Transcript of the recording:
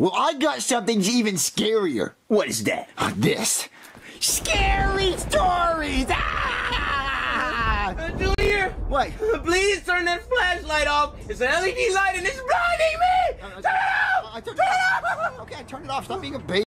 Well, I got something even scarier. What is that? Uh, This. Scary stories! Ah! Uh, Junior, What? please turn that flashlight off. It's an LED light and it's blinding me. Uh, turn it off. Turn turned it off. Okay, I turned it off. Stop being a baby.